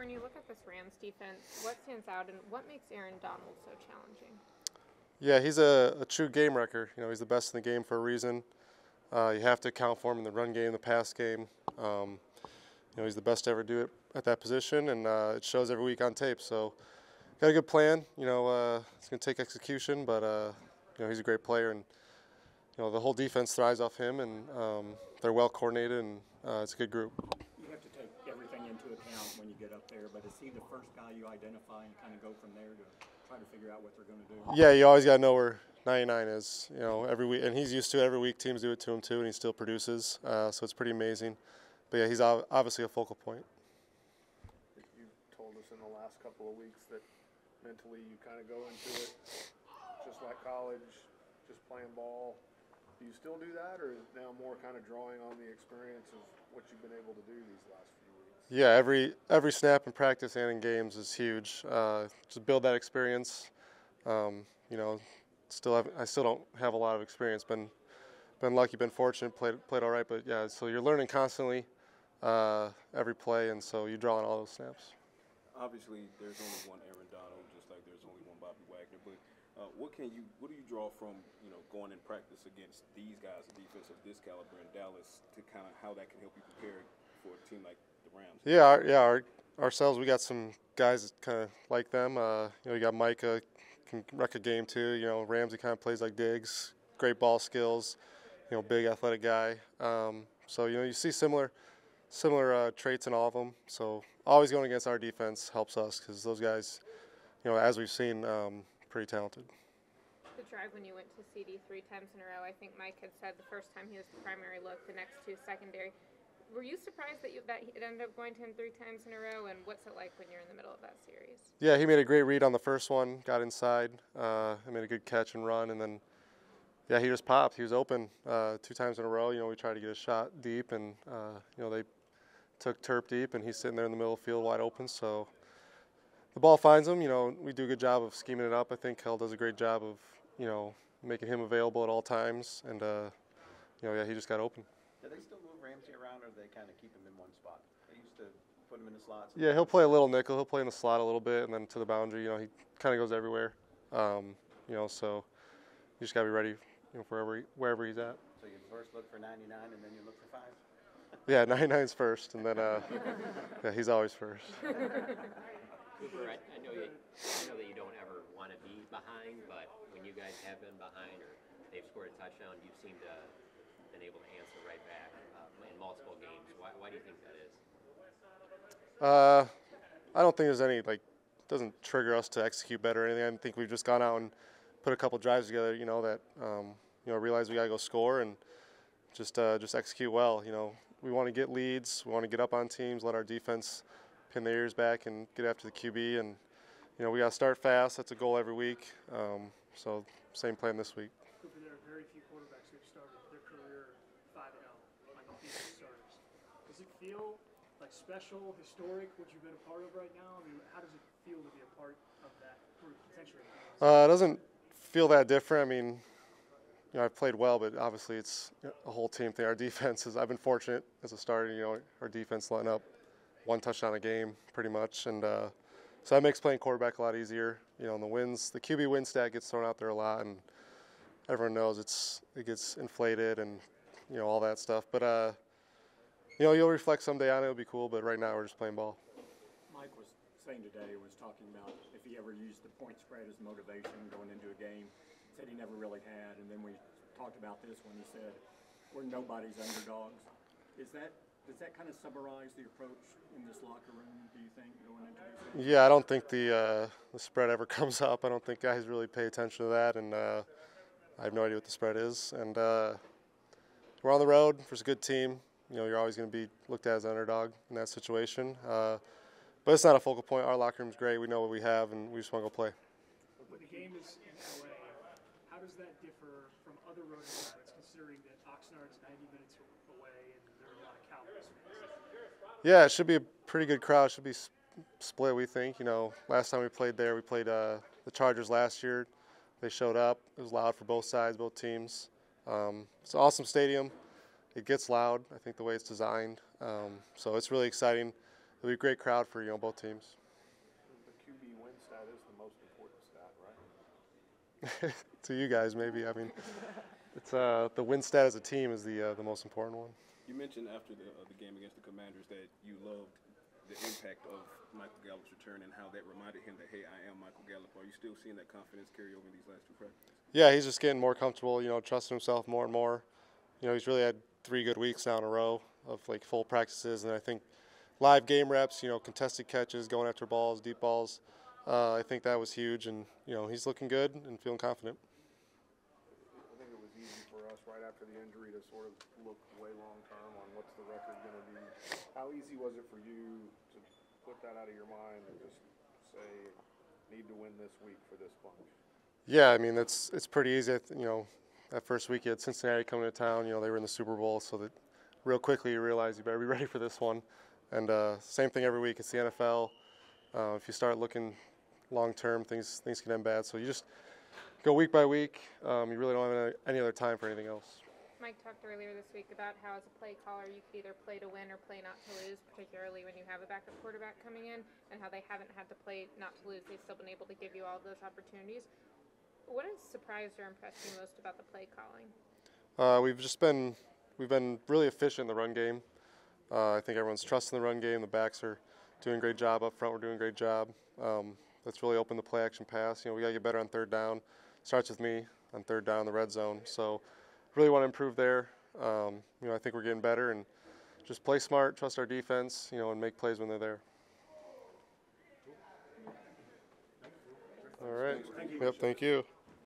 when you look at this Rams defense, what stands out and what makes Aaron Donald so challenging? Yeah, he's a, a true game wrecker. You know, he's the best in the game for a reason. Uh, you have to account for him in the run game, the pass game. Um, you know, he's the best to ever do it at that position, and uh, it shows every week on tape. So, got a good plan. You know, uh, it's going to take execution, but uh, you know, he's a great player, and you know, the whole defense thrives off him, and um, they're well coordinated, and uh, it's a good group. You have to take everything into account when you get up there, but is he the first guy you identify and kind of go from there to try to figure out what they're going to do? Yeah, you always got to know where 99 is. You know, every week, and he's used to it every week. Teams do it to him too, and he still produces. Uh, so it's pretty amazing. But yeah, he's obviously a focal point. You told us in the last couple of weeks that mentally you kind of go into it just like college, just playing ball. Do you still do that, or is it now more kind of drawing on the experience of what you've been able to do these last few weeks? Yeah, every every snap in practice and in games is huge. Uh, to build that experience, um, you know, still have I still don't have a lot of experience. Been been lucky, been fortunate, played played all right, but yeah, so you're learning constantly uh, every play, and so you draw on all those snaps. Obviously, there's only one Aaron Donald, just like there's only one Bobby Wagner. But uh, what can you, what do you draw from, you know, going in practice against these guys, the defense of this caliber in Dallas, to kind of how that can help you prepare for a team like the Rams? Yeah, our, yeah, our, ourselves, we got some guys that kind of like them. Uh, you know, you got Micah can wreck a game too. You know, Ramsey kind of plays like Diggs, great ball skills. You know, big athletic guy. Um, so you know, you see similar similar uh, traits in all of them. So always going against our defense helps us because those guys, you know, as we've seen, um, pretty talented. The drive when you went to CeeDee three times in a row, I think Mike had said the first time he was the primary look, the next two secondary. Were you surprised that you, that it ended up going to him three times in a row? And what's it like when you're in the middle of that series? Yeah, he made a great read on the first one, got inside, uh, made a good catch and run, and then yeah, he just popped. He was open uh, two times in a row. You know, we tried to get a shot deep, and uh, you know they took Turp deep, and he's sitting there in the middle of the field wide open. So the ball finds him. You know, we do a good job of scheming it up. I think Hell does a great job of, you know, making him available at all times. And, uh, you know, yeah, he just got open. Do they still move Ramsey around, or do they kind of keep him in one spot? They used to put him in the slots. Yeah, he'll play a little nickel. He'll play in the slot a little bit, and then to the boundary. You know, he kind of goes everywhere. Um, you know, so you just got to be ready, you know, wherever he, wherever he's at. So you first look for 99, and then you look for five. Yeah, 99's first, and then uh, yeah, he's always first. Cooper, I, I, know you, I know that you don't ever want to be behind, but when you guys have been behind or they've scored a touchdown, you seem to have been able to answer right back in multiple games. Why, why do you think that is? Uh, I don't think there's any like doesn't trigger us to execute better or anything. I think we've just gone out and put a couple drives together. You know that um, you know realize we gotta go score and just uh, just execute well. You know we want to get leads. We want to get up on teams, let our defense pin their ears back and get after the QB. And you know, we got to start fast. That's a goal every week. Um, so same plan this week. Cooper, there are very few quarterbacks who've started their career five and zero, oh, like offensive starters. Does it feel like special, historic, what you've been a part of right now? I mean, how does it feel to be a part of that group potentially? Uh, it doesn't feel that different. I mean, you know, I've played well, but obviously it's a whole team thing. Our defense is, I've been fortunate as a starter, you know, our defense line up one touchdown a game pretty much. And uh, so that makes playing quarterback a lot easier. You know, and the wins, the QB win stat gets thrown out there a lot, and everyone knows it's it gets inflated and you know all that stuff. But uh, you know, you'll reflect someday on it. It'll be cool. But right now, we're just playing ball. Mike was saying today was talking about if he ever used the point spread as motivation going into a game said he never really had. And then we talked about this when he said, we're nobody's underdogs. Is that does that kind of summarize the approach in this locker room? Do you think going into this? Yeah, I don't think the uh, the spread ever comes up. I don't think guys really pay attention to that, and uh, I have no idea what the spread is. And uh, we're on the road. There's a good team. You know, you're always going to be looked at as an underdog in that situation. Uh, but it's not a focal point. Our locker room's great. We know what we have, and we just want to go play. When the game is in LA, how does that differ from other road environments, considering that Oxnard is 90 minutes away and there are a lot of Cowboys fans? Yeah, it should be a pretty good crowd. It should be split, we think. You know, last time we played there, we played uh, the Chargers last year. They showed up. It was loud for both sides, both teams. Um, it's an awesome stadium. It gets loud, I think, the way it's designed. Um, so it's really exciting. it'll be a great crowd for you know both teams. The QB win stat is the most important stat, right? to you guys, maybe. I mean, it's uh, the win stat as a team is the uh, the most important one. You mentioned after the, uh, the game against the Commanders that you loved the impact of Michael Gallup's return and how that reminded him that, hey, I am Michael Gallup. Are you still seeing that confidence carry over in these last two practices? Yeah, he's just getting more comfortable. You know, trusting himself more and more. You know, he's really had three good weeks now in a row of like full practices, and I think live game reps. You know, contested catches, going after balls, deep balls. Uh, I think that was huge, and you know, he's looking good and feeling confident. I think it was easy for us right after the injury to sort of look way long term on what's the record going to be. How easy was it for you to put that out of your mind and just say, need to win this week for this bunch? Yeah, I mean it's it's pretty easy. You know, that first week you had Cincinnati coming to town. You know, they were in the Super Bowl, so that real quickly you realize you better be ready for this one. And uh, same thing every week. It's the NFL. Uh, if you start looking long term, things things can end bad. So you just go week by week. Um, you really don't have any, other time for anything else. Mike talked earlier this week about how, as a play caller, you could either play to win or play not to lose, particularly when you have a backup quarterback coming in, and how they haven't had to play not to lose. They've still been able to give you all those opportunities. What has surprised or impressed you most about the play calling? Uh, we've just been we've been really efficient in the run game. Uh, I think everyone's trusting the run game. The backs are doing a great job up front. We're doing a great job. Um, that's really opened the play action pass. You know, we got to get better on third down. Starts with me on third down, the red zone. So, really want to improve there. Um, you know, I think we're getting better and just play smart, trust our defense. You know, and make plays when they're there. All right. Yep. Thank you.